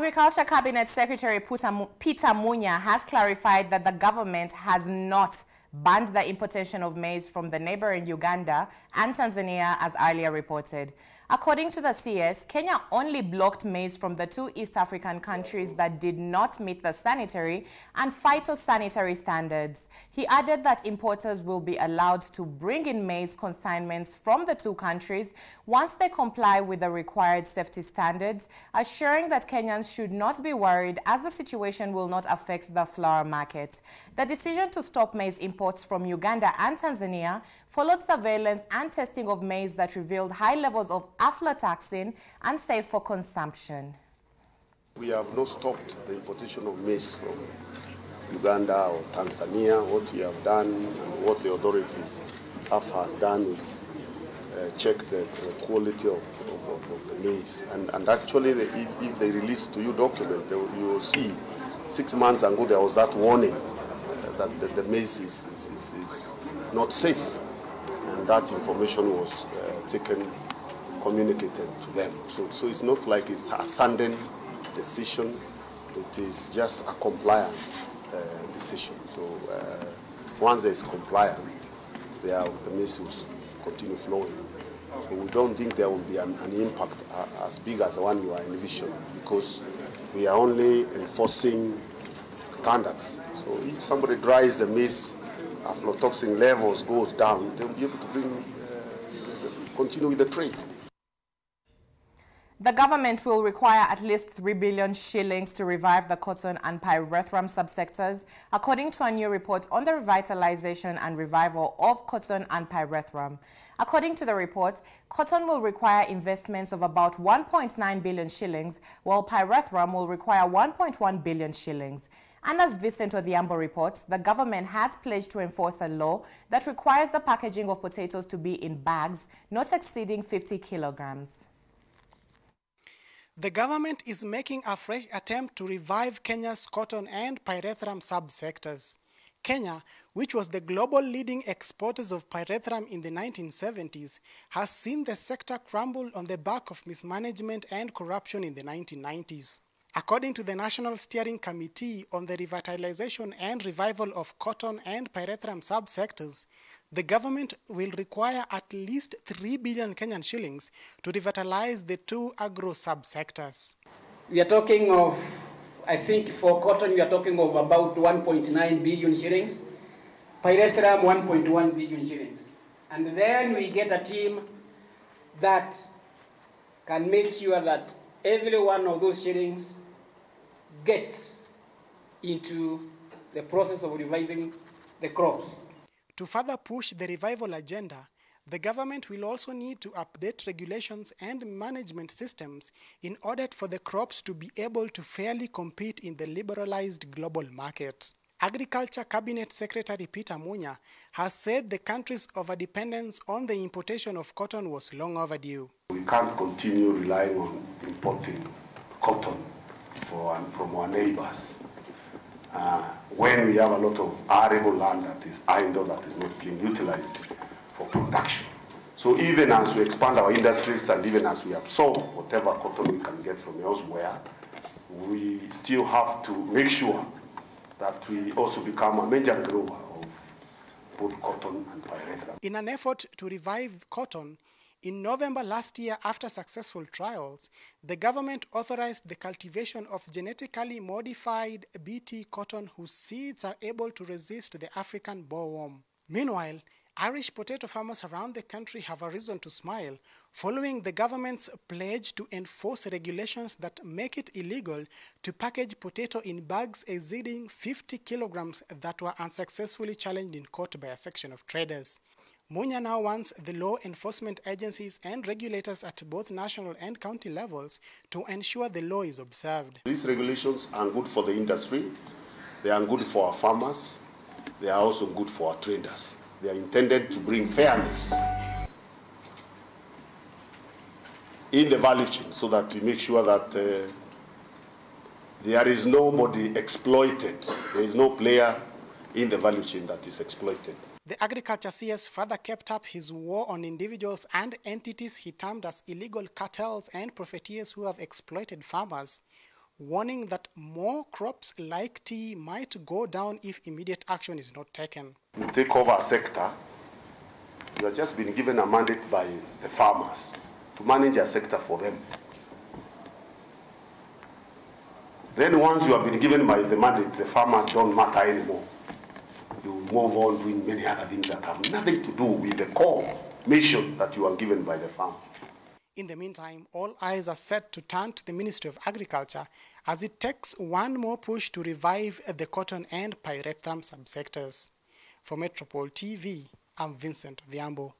Agriculture Cabinet Secretary Peter Munya has clarified that the government has not banned the importation of maize from the neighboring Uganda and Tanzania as earlier reported. According to the CS, Kenya only blocked maize from the two East African countries that did not meet the sanitary and phytosanitary standards. He added that importers will be allowed to bring in maize consignments from the two countries once they comply with the required safety standards, assuring that Kenyans should not be worried as the situation will not affect the flour market. The decision to stop maize imports from Uganda and Tanzania followed surveillance and testing of maize that revealed high levels of aflatoxin and safe for consumption. We have not stopped the importation of maize from Uganda or Tanzania. What we have done and what the authorities have has done is uh, check the, the quality of, of, of, the maize. And, and actually, the, if, if, they release to you document, they, you will see six months ago there was that warning uh, that the, the maize is, is, is, is, not safe. And that information was uh, taken, communicated to them. So, so it's not like it's a sudden decision. It is just a compliant uh, decision. So uh, once there is compliance, there, the missiles continue flowing. So we don't think there will be an, an impact uh, as big as the one you are envisioning because we are only enforcing standards. So if somebody dries the maize, aflatoxin levels goes down, they'll be able to bring, uh, continue with the trade. The government will require at least 3 billion shillings to revive the cotton and pyrethrum subsectors, according to a new report on the revitalization and revival of cotton and pyrethrum. According to the report, cotton will require investments of about 1.9 billion shillings, while pyrethrum will require 1.1 billion shillings. And as Vincent Odhiambo reports, the government has pledged to enforce a law that requires the packaging of potatoes to be in bags not exceeding 50 kilograms. The government is making a fresh attempt to revive Kenya's cotton and pyrethrum subsectors. Kenya, which was the global leading exporters of pyrethrum in the 1970s, has seen the sector crumble on the back of mismanagement and corruption in the 1990s. According to the National Steering Committee on the Revitalization and Revival of Cotton and Pyrethrum Subsectors, the government will require at least 3 billion Kenyan shillings to revitalize the two agro subsectors. We are talking of, I think for cotton, we are talking of about 1.9 billion shillings, pyrethrum 1.1 billion shillings. And then we get a team that can make sure that every one of those shillings gets into the process of reviving the crops. To further push the revival agenda, the government will also need to update regulations and management systems in order for the crops to be able to fairly compete in the liberalized global market. Agriculture Cabinet Secretary Peter Munya has said the country's overdependence on the importation of cotton was long overdue. We can't continue relying on importing cotton for, from our neighbors uh, when we have a lot of arable land that is idle, that is not being utilized for production. So even as we expand our industries and even as we absorb whatever cotton we can get from elsewhere, we still have to make sure that we also become a major grower of both cotton and pyrethrum. In an effort to revive cotton, in November last year, after successful trials, the government authorized the cultivation of genetically modified BT cotton whose seeds are able to resist the African bollworm. Meanwhile, Irish potato farmers around the country have a reason to smile following the government's pledge to enforce regulations that make it illegal to package potato in bags exceeding 50 kilograms that were unsuccessfully challenged in court by a section of traders. Munya now wants the law enforcement agencies and regulators at both national and county levels to ensure the law is observed. These regulations are good for the industry, they are good for our farmers, they are also good for our traders. They are intended to bring fairness in the value chain so that we make sure that uh, there is nobody exploited, there is no player in the value chain that is exploited. The agriculture CS further kept up his war on individuals and entities he termed as illegal cartels and profiteers who have exploited farmers, warning that more crops like tea might go down if immediate action is not taken. You take over a sector, you have just been given a mandate by the farmers to manage a sector for them. Then once you have been given by the mandate, the farmers don't matter anymore. You move on doing many other things that have nothing to do with the core mission that you are given by the farm. In the meantime, all eyes are set to turn to the Ministry of Agriculture as it takes one more push to revive the cotton and pyrethrum subsectors. For Metropol TV, I'm Vincent Odhiambo.